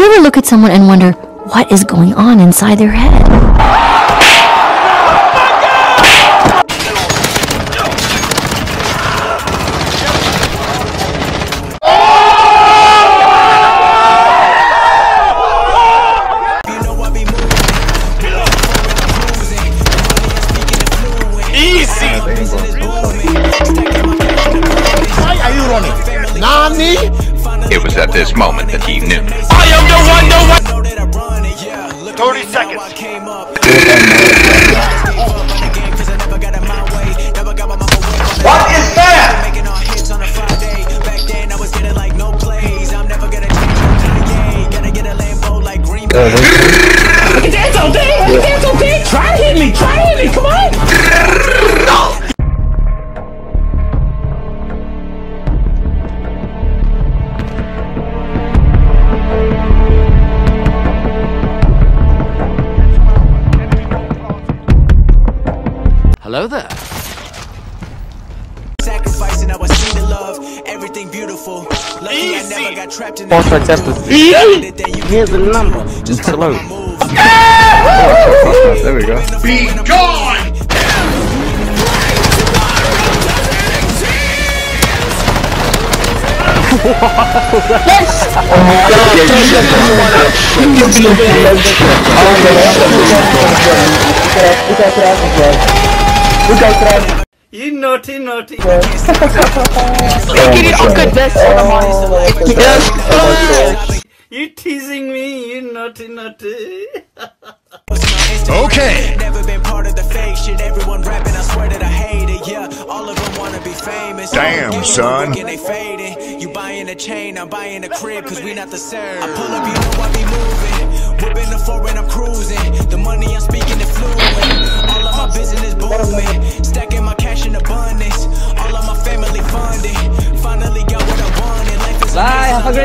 you ever look at someone and wonder what is going on inside their head? Easy! Why are you running? Nani? It was at this moment that he knew. I am the one, the one! 30 seconds. What is that? That's Hello there. Sacrificing, I was seen to love everything beautiful. Lucky I never got trapped in that. Posso accepted. Here's the number. Just hello. There we go. Be gone! You naughty, naughty. You teasing me, you naughty, naughty. Okay. Never been part of the fake shit. Everyone rapping, I swear that I hate it. Yeah, all of them wanna be famous. Damn, You son. And they fading. You buying a chain, I'm buying a crib, cause we not the same. I pull up, you know I be moving. Whipping the foreign, I'm cruising. The money I'm speaking is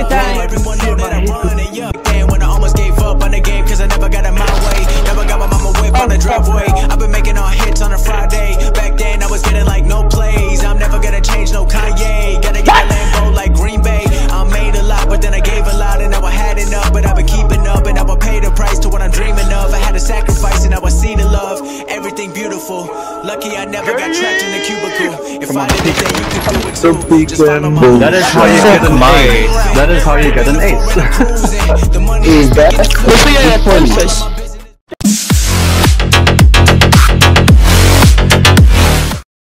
Bye, Lucky I never got trapped in a cubicle. If I did it, then you could do it too. Just follow my That is how you get an ace. That is how you get an ace. The money is Look at that princess.